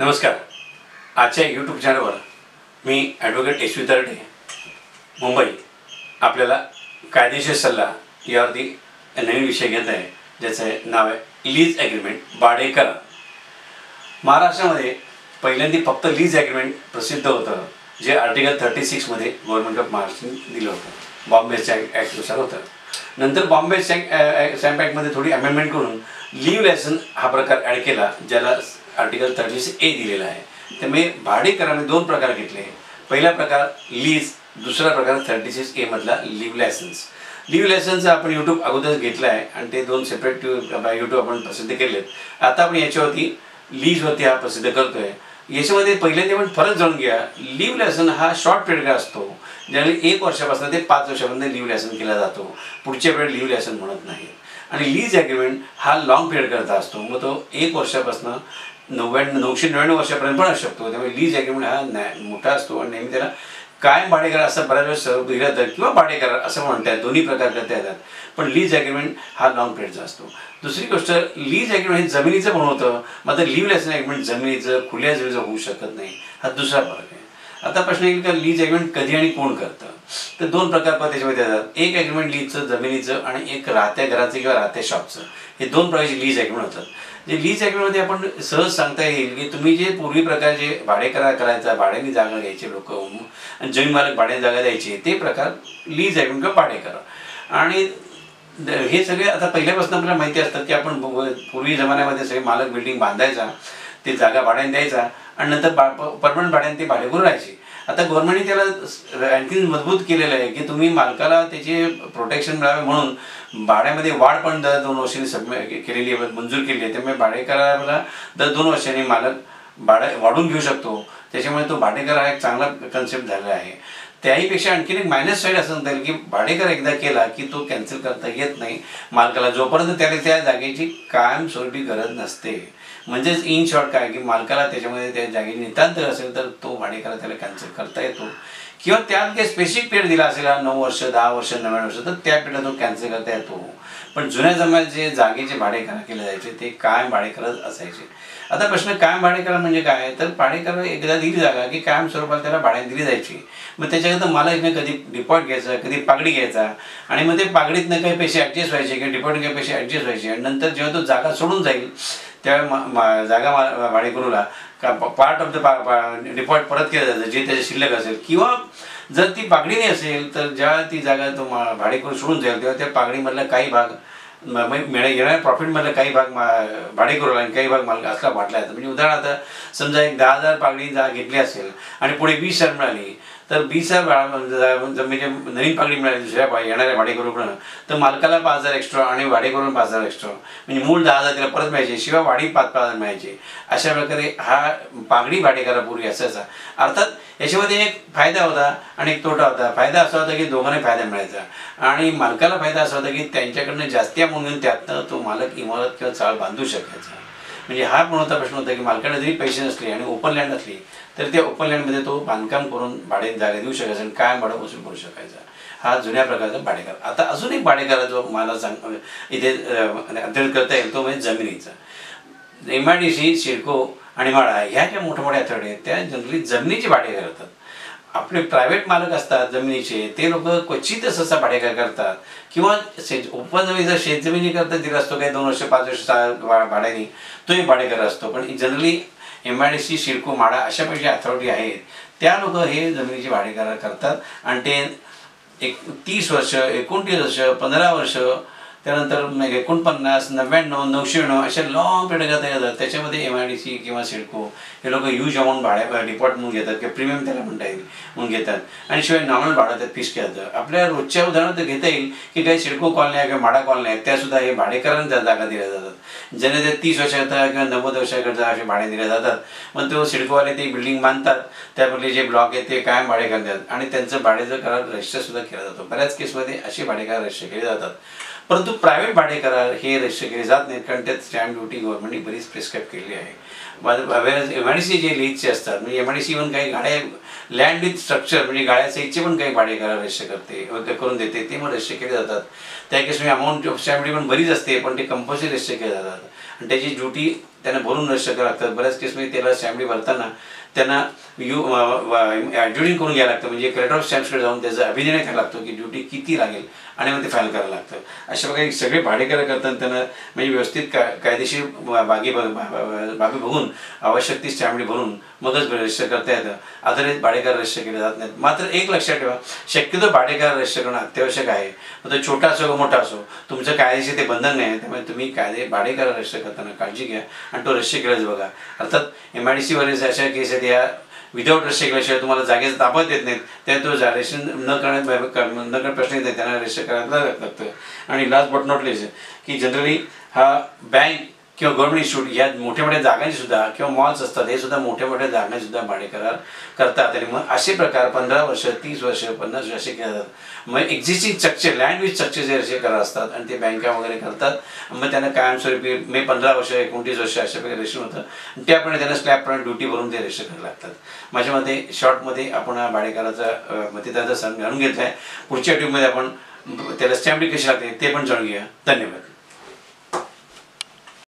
नमस्कार. आजच्या यूट्यूब चॅनलवर मी ॲडव्होकेट एस दर्डे तरडे मुंबई. आपल्याला कायदेशीर सल्ला यावरती नवीन विषय घेत आहे. ज्याचं नाव आहे लीज ॲग्रीमेंट भाडे महाराष्ट्रामध्ये पहिल्यांदा फक्त लीज ॲग्रीमेंट प्रसिद्ध होतं जे आर्टिकल थर्टी सिक्समध्ये गव्हर्नमेंट ऑफ महाराष्ट्रने दिलं होतं. बॉम्बे स्टॅम्प ॲक्टनुसार होतं. नंतर बॉम्बे स्टॅम्प स्टॅम्प ॲक्टमध्ये थोडी अमेंडमेंट करून लीव लायसन हा प्रकार ॲड केला ज्याला आर्टिकल थर्टी ए दिलेला आहे. त्यामुळे मी भाडेकराने दोन प्रकार घेतले. पहिला प्रकार लीज दुसरा प्रकार थर्टी सिक्स एमधला लिव्ह लायसन्स लीव लायसन्स आपण यूट्यूब अगोदरच घेतलं आहे आणि ते दोन सेपरेट यूट्यूब आपण प्रसिद्ध केलेत. आता आपण याच्यावरती लीजवरती हा प्रसिद्ध करतोय. याच्यामध्ये पहिल्यांदा आपण फरक जाणून घ्या लिव्ह लायसन हा शॉर्ट पिरियड असतो. ज्याने एक वर्षापासून ते पाच वर्षापर्यंत लिव्ह लायसन केला जातो. पुढच्या वेळ लिव्ह लायसन म्हणत नाही आणि लीज ॲग्रीमेंट हा लॉंग पिरियड करता असतो. मग तो एक वर्षापासून नव्याण्णव नऊशे नव्याण्णव वर्षापर्यंत पण असू शकतो. त्यामुळे लीज ॲग्रीमेंट हा न्या मोठा असतो आणि नेहमी त्याला कायम भाडेकरार असं बऱ्याच वेळेस दिलं जातं किंवा भाडेकरार असं म्हणतात. दोन्ही प्रकार करता येतात. पण लीज ॲग्रीमेंट हा लॉंग पिरियडचा असतो. दुसरी गोष्ट लीज ॲग्रीमेंट हे जमिनीचं पण होतं. मात्र लीव लायसन ॲग्रीमेंट जमिनीचं खुल्या जमिनीचं होऊ शकत नाही. हा दुसरा फरक आहे. आता प्रश्न येईल का लीज ॲग्रीमेंट कधी आणि कोण करतं? तर दोन प्रकार पण त्याच्यामध्ये येतात. एक ॲग्रीमेंट लीजचं जमिनीचं आणि एक राहत्या घराचं किंवा राहत्या शॉपचं हे दोन प्रकारचे लीज ॲग्रीमेंट होतात. जे लीज ॲग्रीमेंटमध्ये आपण सहज सांगता येईल की तुम्ही जे पूर्वी प्रकार जे भाडे करार करायचा भाड्याने जागा घ्यायचे लोक आणि जमीन मालक भाड्याने जागा द्यायचे ते प्रकार लीज ॲग्रीमेंट किंवा भाडे करा. आणि हे सगळे आता पहिल्यापासून आपल्याला माहिती असतात की आपण पूर्वी जमान्यामध्ये सगळे मालक बिल्डिंग बांधायचा ते जागा भाड्याने द्यायचा आणि नंतर बा परमनंट भाड्याने ते भाडेकरून राहायचे. आता गव्हर्नमेंटने त्याला आणखी मजबूत केलेलं आहे की तुम्ही मालकाला त्याचे प्रोटेक्शन मिळावे म्हणून भाड्यामध्ये वाढ पण दर दोन वर्षांनी सबमि केलेली आहे मंजूर केली आहे. त्यामुळे भाडेकराला दर दोन वर्षांनी मालक भाडं वाढून घेऊ शकतो. त्याच्यामुळे तो भाडेकर हा एक चांगला कन्सेप्ट झालेला आहे. त्याहीपेक्षा आणखीन एक मायनस साईड असं म्हणता येईल की भाडेकर एकदा केला की तो कॅन्सल करता येत नाही. मालकाला जोपर्यंत त्याला त्या जागेची कायमस्वरूपी गरज नसते. म्हणजेच इन शॉर्ट काय की मालकाला त्याच्यामध्ये त्या जागे नितांत असेल तर तो भाडेकरा त्याला कॅन्सल करता येतो. किंवा त्यात काही स्पेसिफिक पिरियड दिला असेल नऊ वर्ष दहा वर्ष नव्याण्णव वर्ष तर त्या पिरियड तो कॅन्सल करता येतो. पण जुन्या जमान्यात जे जागेचे भाडेकरा केले जायचे ते कायम भाडेकरच असायचे. आता प्रश्न कायम भाडेकरा म्हणजे काय? तर भाडेकर एकदा दिली जागा की कायम स्वरूपात त्याला भाड्याने दिली जायची. मग त्याच्याकरता मालकने कधी डिपॉट घ्यायचा कधी पागडी घ्यायचा? आणि मग ते पागडीतनं काही पैसे ॲडजस्ट व्हायचे किंवा डिपॉट काही पैसे ॲडजस्ट व्हायचे? आणि नंतर जेव्हा तो जागा सोडून जाईल त्यावेळी जागा मा भाडेकरूला का पार्ट ऑफ द पा डिपॉझिट परत केलं जातं जे त्याचे शिल्लक असेल. किंवा जर ती पागडीने असेल तर ज्या ती जागा तो मा भाडेकरू सोडून जाईल तेव्हा त्या पागडीमधला काही भाग मिळा येणाऱ्या प्रॉफिटमधला काही भाग मा भाडेकरूला आणि काही भाग मालका असला वाटला जातो म्हणजे उदाहरणार्थ समजा एक दहा हजार पागडी जा घेतली असेल आणि पुढे वीस हजार मिळाली तर वीस म्हणजे नवीन पागडी मिळाली दुसऱ्या येणाऱ्या भाडेकरूकडून तर मालकाला पाच हजार एक्स्ट्रा आणि भाडेकरून पाच हजार एक्स्ट्रा म्हणजे मूळ दहा हजार तिला परत मिळायचे शिवाय वाढी पाच पाच हजार मिळायचे. अशा प्रकारे हा पागडी भाडेकरापूर्वी असायचा. अर्थात याच्यामध्ये एक फायदा होता आणि एक तोटा होता. फायदा असा होता की दोघांना फायदा मिळायचा. आणि मालकाला फायदा असा होता की त्यांच्याकडनं जास्ती अमाऊंट घेऊन त्यातनं तो मालक इमारत किंवा चाळ बांधू शकायचा. म्हणजे हा पण होता प्रश्न होता की मालकाने जरी पैसे नसले आणि ओपन लँड असली तर त्या ओपन लँडमध्ये तो बांधकाम करून भाडे जागा देऊ शकायचा आणि काय भाडं वसूल करू शकायचा. हा जुन्या प्रकारचा भाडेकर. आता अजून एक भाडेकरा जो मला सांग इथे अध्ययन करता येईल तो म्हणजे जमिनीचा. M I D C CIDCO आणि माळा ह्या ज्या मोठ्या मोठ्या अथॉरिटी आहेत त्या जनरली जमिनीचे भाडे करतात. आपले प्रायव्हेट मालक असतात जमिनीचे ते लोक क्वचितच असा भाडेकर करतात. किंवा शेत ओपन शेतजमिनी करता दिला असतो काही दोन वर्ष पाच वर्ष भाड्याने तोही भाडेकर असतो. पण generally M I D C CIDCO MHADA अशा पैकी अथॉरिटी आहेत. त्या लोक हे जमिनीचे भाडेकर करतात. आणि ते एक तीस वर्ष एकोणतीस वर्ष पंधरा वर्ष त्यानंतर एकोणपन्नास नव्याण्णव नऊशे नऊ अशा लॉंग पिरियड करता येतात त्याच्यामध्ये एम आय डी सी किंवा सिडको हे लोक ह्यूज अमाऊंट भाड्या डिपॉट म्हणून घेतात किंवा प्रीमियम त्याला म्हणता येईल म्हणून घेतात. आणि शिवाय नॉर्मल भाडं त्यात फिक्स केलं आपल्या रोजच्या उदाहरणार्थ घेता येईल की काही सिडको कॉलन्या किंवा माडा कॉलन्या आहेत त्यासुद्धा हे भाडेकरांच्या जागा दिल्या जातात. ज्याने ते तीस वर्षाकरता किंवा नव्वद वर्षाकरता असे भाडे दिले जातात. मग तो सिडकोवाले ते बिल्डिंग बांधतात. त्यापैकी जे ब्लॉक आहे ते कायम भाडे करतात. आणि त्यांचं भाडेचं करार रजिस्टरसुद्धा केला जातो. बऱ्याच केसमध्ये असे भाडेकार रजिस्टर केले जातात. परंतु प्रायव्हेट भाडेकरार हे रजिस्टर केले जात नाहीत कारण त्यात स्टॅम्प ड्युटी गव्हर्नमेंटने बरीच प्रिस्क्राईब केली आहे. एम आय डी सी जे लीजचे असतात म्हणजे M I D C even काही गाड्या लँड विथ स्ट्रक्चर म्हणजे गाड्या साईजचे पण काही भाडेकरार रजिस्टर करते करून देते ते पण रजिस्टर केले जातात. त्या केसमध्ये अमाऊंट स्टॅम्प ड्युटी पण बरीच असते पण ते कंपल्सरी रजिस्टर केले जातात. आणि त्याची ड्युटी त्यांना भरून रजिस्टर करावं लागतात बऱ्याच केसमध्ये त्याला स्टॅम्प ड्युटी भरताना त्यांना यू ड्युटी करून घ्यायला लागतं. म्हणजे क्रेटर ऑफ स्टॅम्प्सकडे जाऊन त्याचा अभिनय करायला लागतो की ड्युटी किती लागेल आणि मग ते फाईल करायला लागतं. अशा प्रकारे सगळे भाडेकरं करताना त्यांना म्हणजे व्यवस्थित का कायदेशीर बागी बघ- बाबी बघून आवश्यक ती स्टॅम्पडी भरून मगच रजिस्टर करता येतं. आधारित भाडेकर रजिस्टर केले जात नाहीत. मात्र एक लक्षात ठेवा शक्यतो भाडेकर रजिस्टर करणं अत्यावश्यक आहे. मग तो छोटा असो किंवा मोठा असो तुमचं कायदेशीर ते बंधन नाही आहे त्यामुळे तुम्ही कायदे भाडेकर रजिस्टर करताना काळजी घ्या आणि तो रजिस्टर केलाच बघा. अर्थात एम आय डी सीवरील अशा केस आहेत या विदाऊट रजिस्टर तुम्हाला जागेच ताबत देत नाहीत त्या तो रेशन न करण्यात न करण्यात प्रश्न येत नाही त्यांना रजिस्टर करायला लागतं. आणि लास्ट बट नॉट लिस्ट की जनरली हा बँक किंवा गव्हर्नमेंट इन्स्टिट्यूट या मोठ्या मोठ्या जागांची सुद्धा किंवा मॉल्स असतात हे सुद्धा मोठ्या मोठ्या जागांची सुद्धा भाडे करार करतात. आणि मग असे प्रकार पंधरा वर्ष तीस वर्ष पन्नास वर्ष असे केले जातात मग existing structure land with structure असे करार असतात आणि ते बँका वगैरे करतात मग त्यांना कायमस्वरूपी मे पंधरा वर्ष एकोणतीस वर्ष अशा प्रकारे रेशन होतं. आणि त्याप्रमाणे त्यांना स्लॅबप्रमाणे ड्युटी भरून ते रेशन करायला लागतात. माझ्या मते शॉर्टमध्ये आपण हा भाडेकराचा मतदाराचा सण जाणून घेतला आहे पुढच्या ट्यूबमध्ये आपण त्याला स्टॅम्प कशी लागते ते पण जाणून घेऊया. धन्यवाद.